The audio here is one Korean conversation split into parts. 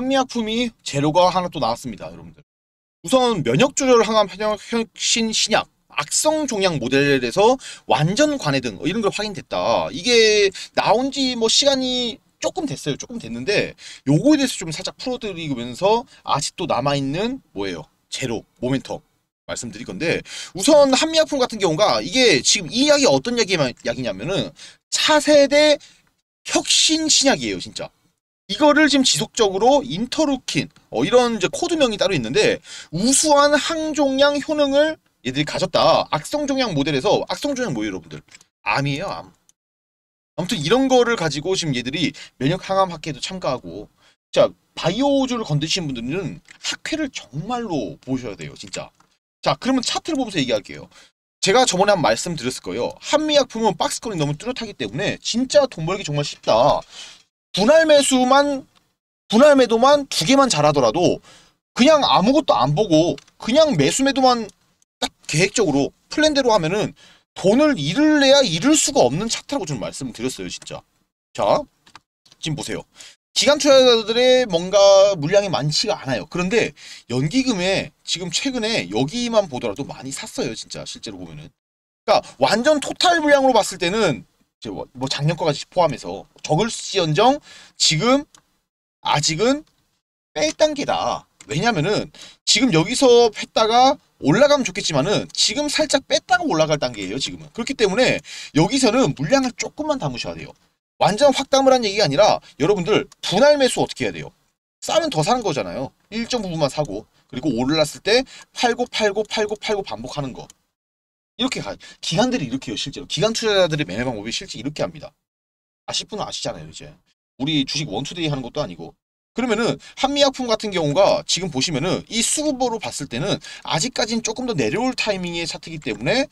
한미약품이 재료가 하나 또 나왔습니다, 여러분들. 우선 면역 조절 항암 혁신 신약 악성 종양 모델에서 완전 관해등 어, 이런 걸 확인됐다. 이게 나온 지 뭐 시간이 조금 됐어요. 조금 됐는데 요거에 대해서 좀 살짝 풀어드리면서 아직도 남아있는 뭐예요? 제로, 모멘텀 말씀드릴 건데 우선 한미약품 같은 경우가 이게 지금 이 약이 어떤 약이, 약이냐면은 차세대 혁신 신약이에요, 진짜. 이거를 지금 지속적으로 인터루킨 어, 이런 이제 코드명이 따로 있는데 우수한 항종양 효능을 얘들이 가졌다. 악성종양 모델에서 악성종양 뭐예요, 여러분들? 암이에요, 암. 아무튼 이런 거를 가지고 지금 얘들이 면역 항암 학회도 참가하고 자 바이오주를 건드신 분들은 학회를 정말로 보셔야 돼요, 진짜. 자 그러면 차트를 보면서 얘기할게요. 제가 저번에 한 말씀 드렸을 거예요. 한미약품은 박스권이 너무 뚜렷하기 때문에 진짜 돈 벌기 정말 쉽다. 분할 매수만 분할 매도만 두 개만 잘하더라도 그냥 아무것도 안 보고 그냥 매수 매도만 딱 계획적으로 플랜대로 하면은 돈을 잃을래야 잃을 수가 없는 차트라고 좀 말씀을 드렸어요 진짜. 자 지금 보세요. 기간 투자자들의 뭔가 물량이 많지가 않아요. 그런데 연기금에 지금 최근에 여기만 보더라도 많이 샀어요 진짜 실제로 보면은. 그러니까 완전 토탈 물량으로 봤을 때는 뭐, 뭐 작년 거까지 포함해서 적을시언정 지금 아직은 뺄 단계다. 왜냐면은 지금 여기서 했다가 올라가면 좋겠지만은 지금 살짝 뺐다가 올라갈 단계예요 지금은. 그렇기 때문에 여기서는 물량을 조금만 담으셔야 돼요. 완전 확 담으라는 얘기가 아니라 여러분들 분할 매수 어떻게 해야 돼요? 싸면 더 사는 거잖아요. 일정 부분만 사고. 그리고 올랐을 때 팔고 팔고 팔고 팔고 반복하는 거 이렇게 가. 기관들이 이렇게 해요 실제로. 기관 투자자들의 매매 방법이 실제 이렇게 합니다. 아실 분은 아시잖아요 이제. 우리 주식 원투데이 하는 것도 아니고. 그러면은 한미약품 같은 경우가 지금 보시면은 이 수급으로 봤을 때는 아직까지는 조금 더 내려올 타이밍의 차트이기 때문에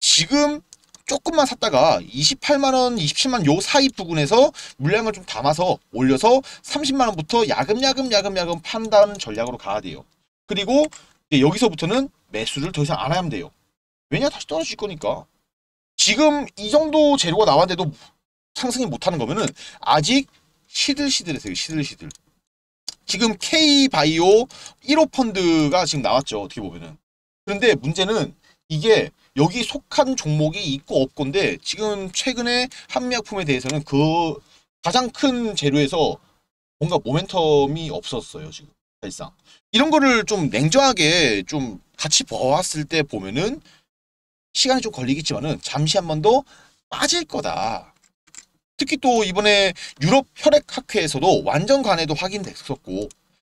지금 조금만 샀다가 28만원, 27만원 요 사이 부근에서 물량을 좀 담아서 올려서 30만원부터 야금야금 야금야금 판단 전략으로 가야 돼요. 그리고 여기서부터는 매수를 더 이상 안 하면 돼요. 왜냐? 다시 떨어질 거니까. 지금 이 정도 재료가 나왔는데도 상승이 못하는 거면은 아직 시들시들해서요. 시들시들. 지금 K바이오 1호 펀드가 지금 나왔죠. 어떻게 보면은. 그런데 문제는 이게 여기 속한 종목이 있고 없고인데 지금 최근에 한미약품에 대해서는 그 가장 큰 재료에서 뭔가 모멘텀이 없었어요. 지금 사실상. 이런 거를 좀 냉정하게 좀 같이 보았을 때 보면은 시간이 좀 걸리겠지만은 잠시 한 번 더 빠질 거다. 특히 또 이번에 유럽 혈액학회에서도 완전 관해도 확인됐었고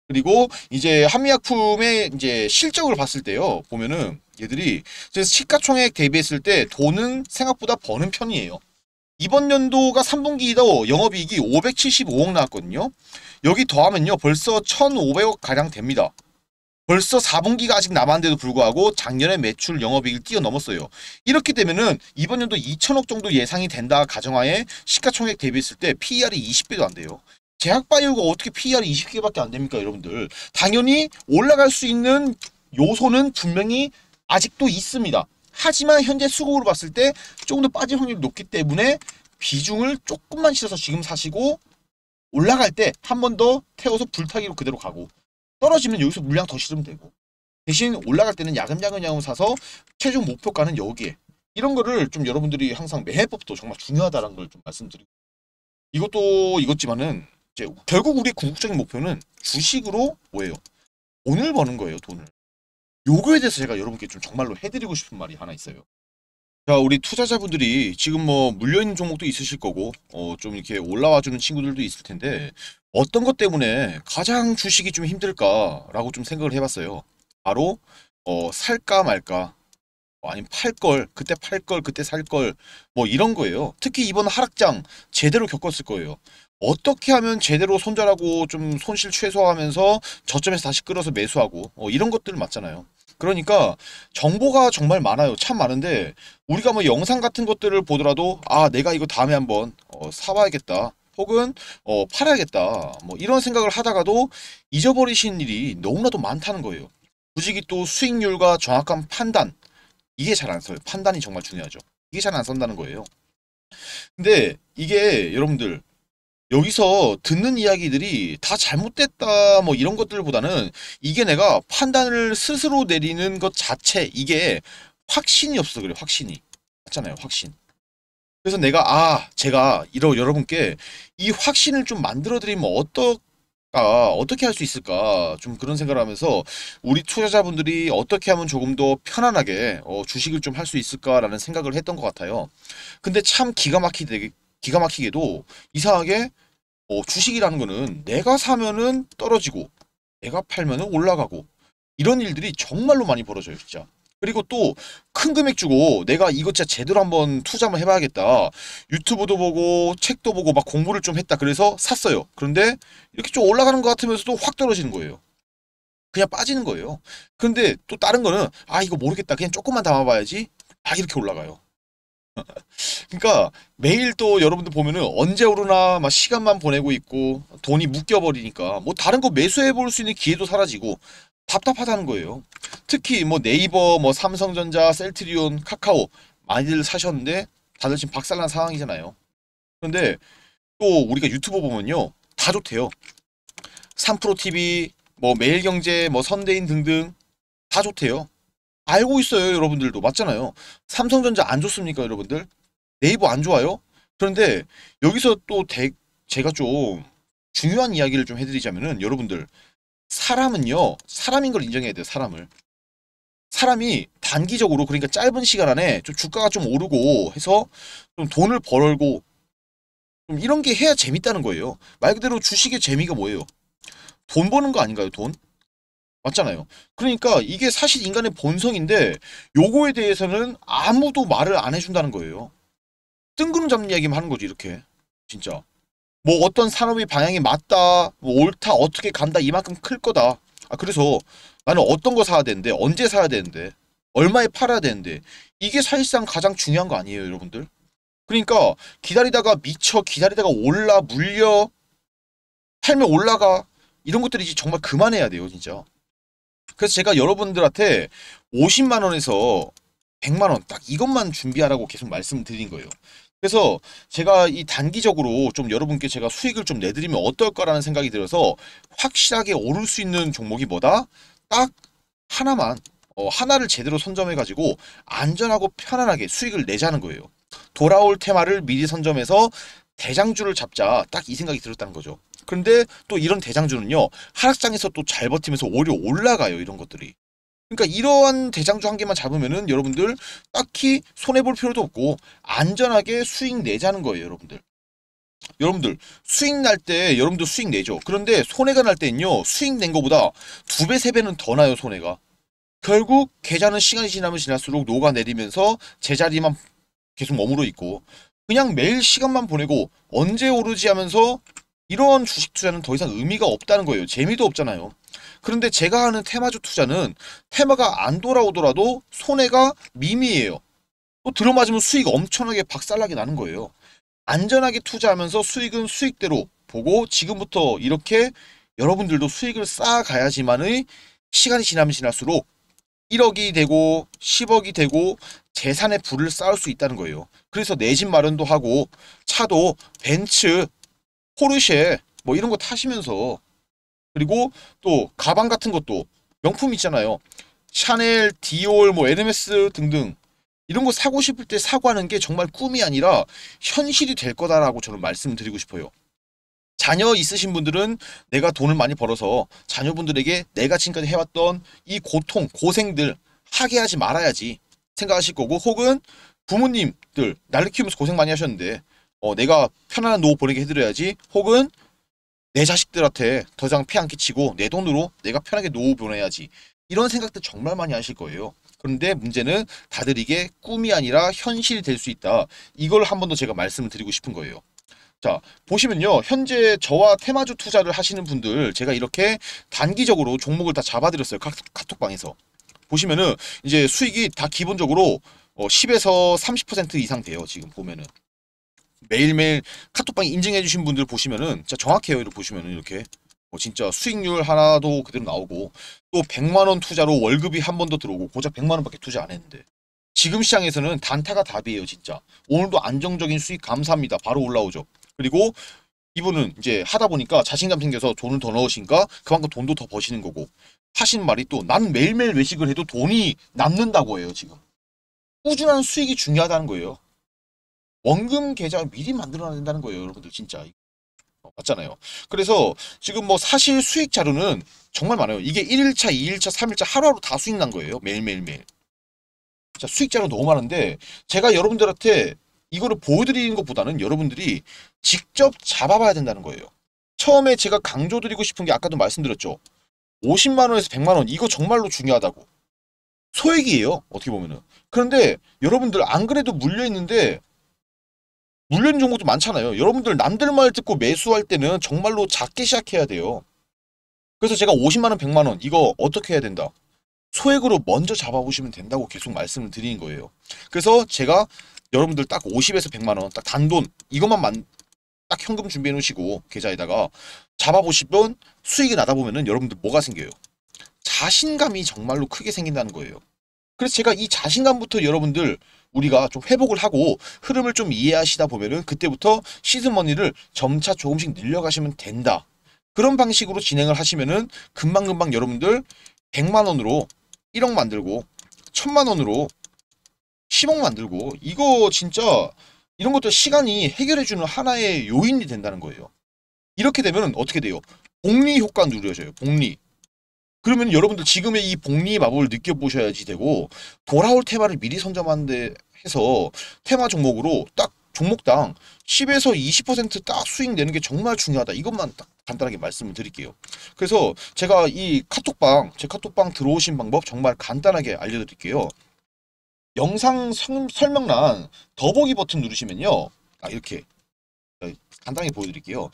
그리고 이제 한미약품의 이제 실적을 봤을 때요 보면은 얘들이 시가총액 대비했을 때 돈은 생각보다 버는 편이에요. 이번 연도가 3분기도 영업이익이 575억 나왔거든요. 여기 더하면요 벌써 1,500억 가량 됩니다. 벌써 4분기가 아직 남았는데도 불구하고 작년에 매출 영업이익을 뛰어넘었어요. 이렇게 되면은 이번 연도 2천억 정도 예상이 된다 가정하에 시가총액 대비했을 때 PER이 20배도 안 돼요. 제약바이오가 어떻게 PER이 20개밖에 안 됩니까 여러분들. 당연히 올라갈 수 있는 요소는 분명히 아직도 있습니다. 하지만 현재 수급으로 봤을 때 조금 더 빠질 확률이 높기 때문에 비중을 조금만 실어서 지금 사시고 올라갈 때 한 번 더 태워서 불타기로 그대로 가고 떨어지면 여기서 물량 더 실으면 되고. 대신 올라갈 때는 야금야금야금 사서 최종 목표가는 여기에. 이런 거를 좀 여러분들이 항상 매해법도 정말 중요하다는 걸 좀 말씀드리고. 이것도 이것지만은 이제 결국 우리 궁극적인 목표는 주식으로 뭐예요? 돈을 버는 거예요 돈을. 요거에 대해서 제가 여러분께 좀 정말로 해드리고 싶은 말이 하나 있어요. 자 우리 투자자분들이 지금 뭐 물려있는 종목도 있으실 거고 어, 좀 이렇게 올라와주는 친구들도 있을 텐데 어떤 것 때문에 가장 주식이 좀 힘들까라고 좀 생각을 해봤어요. 바로 어, 살까 말까 뭐 아니면 팔 걸 그때 팔 걸 그때 살 걸 뭐 이런 거예요. 특히 이번 하락장 제대로 겪었을 거예요. 어떻게 하면 제대로 손절하고 좀 손실 최소화하면서 저점에서 다시 끌어서 매수하고 어, 이런 것들 맞잖아요. 그러니까 정보가 정말 많아요. 참 많은데 우리가 뭐 영상 같은 것들을 보더라도 아 내가 이거 다음에 한번 어, 사봐야겠다. 혹은 어, 팔아야겠다 뭐 이런 생각을 하다가도 잊어버리신 일이 너무나도 많다는 거예요. 굳이 또 수익률과 정확한 판단 이게 잘 안 써요. 판단이 정말 중요하죠. 이게 잘 안 쓴다는 거예요. 근데 이게 여러분들 여기서 듣는 이야기들이 다 잘못됐다 뭐 이런 것들보다는 이게 내가 판단을 스스로 내리는 것 자체 이게 확신이 없어 그래 확신이 맞잖아요 확신 그래서 내가 아 제가 이러 여러분께 이 확신을 좀 만들어 드리면 어떨까 어떻게 할 수 있을까? 좀 그런 생각을 하면서 우리 투자자분들이 어떻게 하면 조금 더 편안하게 어, 주식을 좀 할 수 있을까라는 생각을 했던 것 같아요. 근데 참 기가 막히게 기가 막히게도 이상하게 어, 주식이라는 거는 내가 사면은 떨어지고 내가 팔면은 올라가고 이런 일들이 정말로 많이 벌어져요 진짜 그리고 또 큰 금액 주고 내가 이것 진짜 제대로 한번 투자 한번 해봐야겠다. 유튜브도 보고 책도 보고 막 공부를 좀 했다. 그래서 샀어요. 그런데 이렇게 좀 올라가는 것 같으면서도 확 떨어지는 거예요. 그냥 빠지는 거예요. 근데 또 다른 거는 아 이거 모르겠다. 그냥 조금만 담아봐야지 아 이렇게 올라가요. 그러니까 매일 또 여러분들 보면은 언제 오르나 막 시간만 보내고 있고 돈이 묶여버리니까 뭐 다른 거 매수해 볼 수 있는 기회도 사라지고 답답하다는 거예요. 특히 뭐 네이버, 뭐 삼성전자, 셀트리온, 카카오 많이들 사셨는데 다들 지금 박살난 상황이잖아요. 그런데 또 우리가 유튜브 보면요 다 좋대요. 3프로TV, 뭐 매일경제, 뭐 선대인 등등 다 좋대요. 알고 있어요, 여러분들도. 맞잖아요. 삼성전자 안 좋습니까, 여러분들? 네이버 안 좋아요? 그런데 여기서 또 대, 제가 좀 중요한 이야기를 좀 해드리자면은 여러분들 사람은요 사람인 걸 인정해야 돼요 사람을 사람이 단기적으로 그러니까 짧은 시간 안에 좀 주가가 좀 오르고 해서 좀 돈을 벌고 좀 이런 게 해야 재밌다는 거예요 말 그대로 주식의 재미가 뭐예요 돈 버는 거 아닌가요 돈 맞잖아요. 그러니까 이게 사실 인간의 본성인데 요거에 대해서는 아무도 말을 안 해준다는 거예요. 뜬구름 잡는 이야기만 하는 거지 이렇게 진짜. 뭐 어떤 산업의 방향이 맞다, 뭐 옳다, 어떻게 간다 이만큼 클 거다. 아 그래서 나는 어떤 거 사야 되는데 언제 사야 되는데 얼마에 팔아야 되는데 이게 사실상 가장 중요한 거 아니에요 여러분들? 그러니까 기다리다가 미쳐 기다리다가 올라 물려 팔면 올라가 이런 것들이 정말 그만해야 돼요 진짜. 그래서 제가 여러분들한테 50만 원에서 100만 원 딱 이것만 준비하라고 계속 말씀드린 거예요. 그래서 제가 이 단기적으로 좀 여러분께 제가 수익을 좀 내드리면 어떨까라는 생각이 들어서 확실하게 오를 수 있는 종목이 뭐다? 딱 하나만 어, 하나를 제대로 선점해 가지고 안전하고 편안하게 수익을 내자는 거예요. 돌아올 테마를 미리 선점해서 대장주를 잡자 딱 이 생각이 들었다는 거죠. 그런데 또 이런 대장주는요 하락장에서 또 잘 버티면서 오히려 올라가요 이런 것들이 그러니까 이러한 대장주 한 개만 잡으면은 여러분들 딱히 손해 볼 필요도 없고 안전하게 수익 내자는 거예요 여러분들 여러분들 수익 날 때 여러분들 수익 내죠 그런데 손해가 날 때는요 수익 낸 거보다 두 배 세 배는 더 나요 손해가 결국 계좌는 시간이 지나면 지날수록 녹아내리면서 제자리만 계속 머무르 있고 그냥 매일 시간만 보내고 언제 오르지 하면서 이런 주식 투자는 더 이상 의미가 없다는 거예요. 재미도 없잖아요. 그런데 제가 하는 테마주 투자는 테마가 안 돌아오더라도 손해가 미미해요. 또 들어맞으면 수익 엄청나게 박살나게 나는 거예요. 안전하게 투자하면서 수익은 수익대로 보고 지금부터 이렇게 여러분들도 수익을 쌓아가야지만의 시간이 지나면 지날수록 1억이 되고 10억이 되고 재산의 불을 쌓을 수 있다는 거예요. 그래서 내 집 마련도 하고 차도 벤츠, 포르쉐 뭐 이런 거 타시면서 그리고 또 가방 같은 것도 명품 있잖아요. 샤넬, 디올, 뭐 에르메스 등등 이런 거 사고 싶을 때 사고 하는 게 정말 꿈이 아니라 현실이 될 거다라고 저는 말씀드리고 싶어요. 자녀 있으신 분들은 내가 돈을 많이 벌어서 자녀분들에게 내가 지금까지 해왔던 이 고통, 고생들 하게 하지 말아야지 생각하실 거고 혹은 부모님들 날를 키우면서 고생 많이 하셨는데 어, 내가 편안한 노후 보내게 해드려야지 혹은 내 자식들한테 더 이상 피 안 끼치고 내 돈으로 내가 편하게 노후 보내야지 이런 생각들 정말 많이 하실 거예요. 그런데 문제는 다들 이게 꿈이 아니라 현실이 될 수 있다. 이걸 한 번 더 제가 말씀을 드리고 싶은 거예요. 자, 보시면요. 현재 저와 테마주 투자를 하시는 분들 제가 이렇게 단기적으로 종목을 다 잡아드렸어요. 카, 카톡방에서. 보시면은 이제 수익이 다 기본적으로 어, 10에서 30% 이상 돼요. 지금 보면은. 매일매일 카톡방 인증해 주신 분들 보시면은 진짜 정확해요. 이렇게 보시면은 이렇게 뭐 진짜 수익률 하나도 그대로 나오고 또 100만 원 투자로 월급이 한 번 더 들어오고 고작 100만 원밖에 투자 안 했는데 지금 시장에서는 단타가 답이에요, 진짜. 오늘도 안정적인 수익 감사합니다. 바로 올라오죠. 그리고 이분은 이제 하다 보니까 자신감 생겨서 돈을 더 넣으시니까 그만큼 돈도 더 버시는 거고 하신 말이 또 난 매일매일 외식을 해도 돈이 남는다고 해요 지금 꾸준한 수익이 중요하다는 거예요 원금 계좌 미리 만들어놔야 된다는 거예요 여러분들 진짜 어, 맞잖아요 그래서 지금 뭐 사실 수익 자료는 정말 많아요 이게 1일차 2일차 3일차 하루하루 다 수익 난 거예요 매일매일매일 자 수익 자료 너무 많은데 제가 여러분들한테 이거를 보여드리는 것보다는 여러분들이 직접 잡아봐야 된다는 거예요. 처음에 제가 강조드리고 싶은 게 아까도 말씀드렸죠. 50만 원에서 100만 원 이거 정말로 중요하다고. 소액이에요. 어떻게 보면은. 그런데 여러분들 안 그래도 물려 있는데 있는 종목도 많잖아요. 여러분들 남들 말 듣고 매수할 때는 정말로 작게 시작해야 돼요. 그래서 제가 50만 원, 100만 원 이거 어떻게 해야 된다? 소액으로 먼저 잡아보시면 된다고 계속 말씀을 드리는 거예요. 그래서 제가 여러분들 딱 50에서 100만 원, 딱 단돈 이것만 만, 딱 현금 준비해 놓으시고 계좌에다가 잡아보시면 수익이 나다 보면은 여러분들 뭐가 생겨요? 자신감이 정말로 크게 생긴다는 거예요. 그래서 제가 이 자신감부터 여러분들 우리가 좀 회복을 하고 흐름을 좀 이해하시다 보면은 그때부터 시드머니를 점차 조금씩 늘려가시면 된다. 그런 방식으로 진행을 하시면은 금방금방 여러분들 100만 원으로 1억 만들고 1000만 원으로 10억 만들고 이거 진짜 이런 것들 시간이 해결해주는 하나의 요인이 된다는 거예요. 이렇게 되면 어떻게 돼요? 복리 효과 누려져요. 복리. 그러면 여러분들 지금의 이 복리 마법을 느껴보셔야지 되고 돌아올 테마를 미리 선점하는데 해서 테마 종목으로 딱 종목당 10에서 20%딱 수익 내는 게 정말 중요하다. 이것만 딱 간단하게 말씀을 드릴게요. 그래서 제가 이 카톡방, 제 카톡방 들어오신 방법 정말 간단하게 알려드릴게요. 영상 성, 설명란 더보기 버튼 누르시면요. 아, 이렇게. 간단하게 보여드릴게요.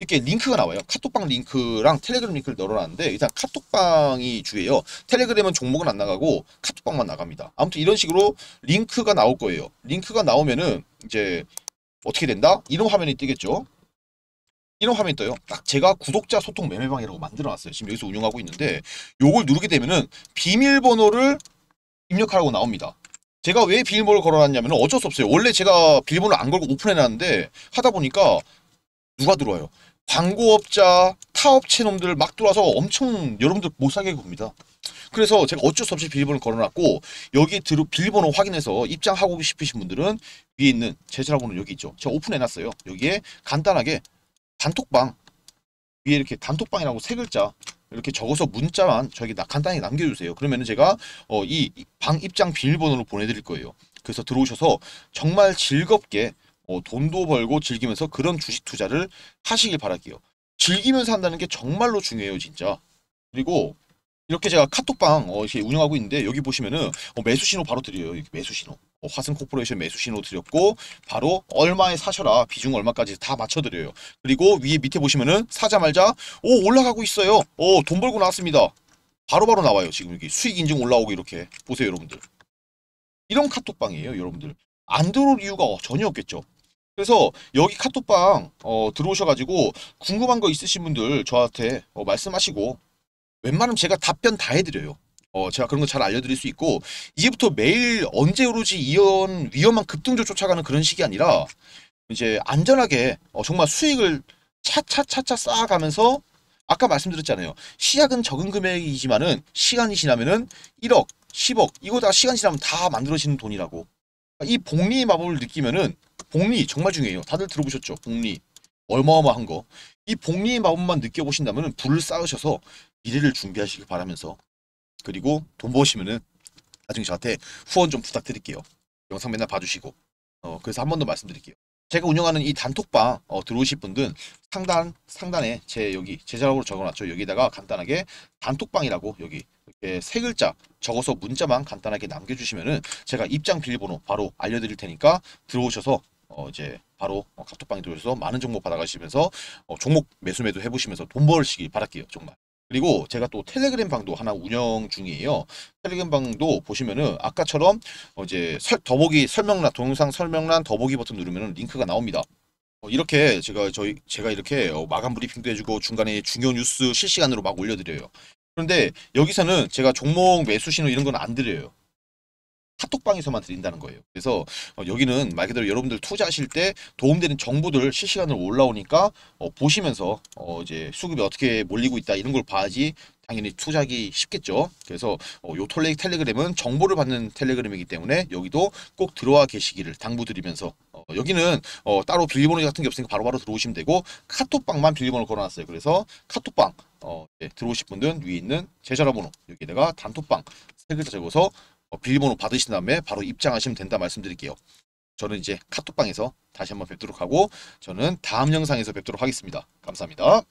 이렇게 링크가 나와요. 카톡방 링크랑 텔레그램 링크를 넣어놨는데 일단 카톡방이 주예요. 텔레그램은 종목은 안 나가고 카톡방만 나갑니다. 아무튼 이런 식으로 링크가 나올 거예요. 링크가 나오면은 이제 어떻게 된다? 이런 화면이 뜨겠죠. 이런 화면이 떠요. 딱 제가 구독자 소통 매매방이라고 만들어놨어요. 지금 여기서 운영하고 있는데 요걸 누르게 되면은 비밀번호를 입력하라고 나옵니다. 제가 왜 비밀번호를 걸어놨냐면 어쩔 수 없어요. 원래 제가 비밀번호를 안 걸고 오픈해놨는데 하다 보니까 누가 들어와요. 광고업자, 타업체 놈들 막 들어와서 엄청 여러분들 못 사게 겁니다. 그래서 제가 어쩔 수 없이 비밀번호를 걸어놨고 여기 들어 비밀번호 확인해서 입장하고 싶으신 분들은 위에 있는 제 전화번호 여기 있죠. 제가 오픈해놨어요. 여기에 간단하게 단톡방 위에 이렇게 단톡방이라고 세 글자 이렇게 적어서 문자만 저에게 간단히 남겨주세요. 그러면 제가 어, 이 방 입장 비밀번호를 보내드릴 거예요. 그래서 들어오셔서 정말 즐겁게 어, 돈도 벌고 즐기면서 그런 주식 투자를 하시길 바랄게요. 즐기면서 한다는 게 정말로 중요해요, 진짜. 그리고 이렇게 제가 카톡방 어, 이렇게 운영하고 있는데 여기 보시면은 어, 매수 신호 바로 드려요. 이렇게 매수 신호. 어, 화승 코퍼레이션 매수 신호 드렸고 바로 얼마에 사셔라 비중 얼마까지 다 맞춰 드려요. 그리고 위에 밑에 보시면은 사자마자 오 올라가고 있어요. 오돈 벌고 나왔습니다. 바로바로 바로 나와요. 지금 여기 수익 인증 올라오고 이렇게 보세요, 여러분들. 이런 카톡방이에요, 여러분들. 안 들어올 이유가 전혀 없겠죠. 그래서 여기 카톡방 어, 들어오셔가지고 궁금한 거 있으신 분들 저한테 어, 말씀하시고 웬만하면 제가 답변 다 해드려요. 어, 제가 그런 거 잘 알려드릴 수 있고, 이제부터 매일 언제 오르지 이런 위험한 급등조 쫓아가는 그런 식이 아니라, 이제 안전하게, 어, 정말 수익을 차차차차 쌓아가면서, 아까 말씀드렸잖아요. 시작은 적은 금액이지만은, 시간이 지나면은 1억, 10억, 이거 다 시간 지나면 다 만들어지는 돈이라고. 이 복리 마법을 느끼면은, 복리 정말 중요해요. 다들 들어보셨죠? 복리. 어마어마한 거. 이 복리의 마법만 느껴보신다면 불을 쌓으셔서 미래를 준비하시길 바라면서 그리고 돈 버시면은 나중에 저한테 후원 좀 부탁드릴게요. 영상 맨날 봐주시고 어 그래서 한 번 더 말씀드릴게요. 제가 운영하는 이 단톡방 어, 들어오실 분들 상단 상단에 제 여기 제자락으로 적어놨죠. 여기다가 간단하게 단톡방이라고 여기 이렇게 세 글자 적어서 문자만 간단하게 남겨주시면은 제가 입장 비밀번호 바로 알려드릴 테니까 들어오셔서 어 이제 바로 어, 카톡방에 들어오셔서 많은 정보 받아가시면서 어, 종목 매수 매도 해보시면서 돈 벌시길 바랄게요 정말. 그리고 제가 또 텔레그램 방도 하나 운영 중이에요. 텔레그램 방도 보시면은 아까처럼 어 이제 설, 더보기 설명란 동영상 설명란 더보기 버튼 누르면은 링크가 나옵니다. 어 이렇게 제가 저희 제가 이렇게 어 마감 브리핑도 해주고 중간에 중요 뉴스 실시간으로 막 올려드려요. 그런데 여기서는 제가 종목 매수 신호 이런 건 안 드려요. 카톡방에서만 드린다는 거예요. 그래서 어, 여기는 말 그대로 여러분들 투자하실 때 도움되는 정보들 실시간으로 올라오니까 어, 보시면서 어, 이제 수급이 어떻게 몰리고 있다 이런 걸 봐야지 당연히 투자하기 쉽겠죠. 그래서 어, 요 톨레 텔레그램은 정보를 받는 텔레그램이기 때문에 여기도 꼭 들어와 계시기를 당부드리면서 어, 여기는 어, 따로 비밀번호 같은 게 없으니까 바로바로 들어오시면 되고 카톡방만 비밀번호 걸어놨어요. 그래서 카톡방 어, 네, 들어오실 분들은 위에 있는 제 전화번호 여기다가 단톡방 세 글자 적어서 어, 비밀번호 받으신 다음에 바로 입장하시면 된다 말씀드릴게요. 저는 이제 카톡방에서 다시 한번 뵙도록 하고 저는 다음 영상에서 뵙도록 하겠습니다. 감사합니다.